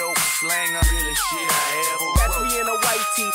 dope slanger. Really shit I ever Catch me in a white tee,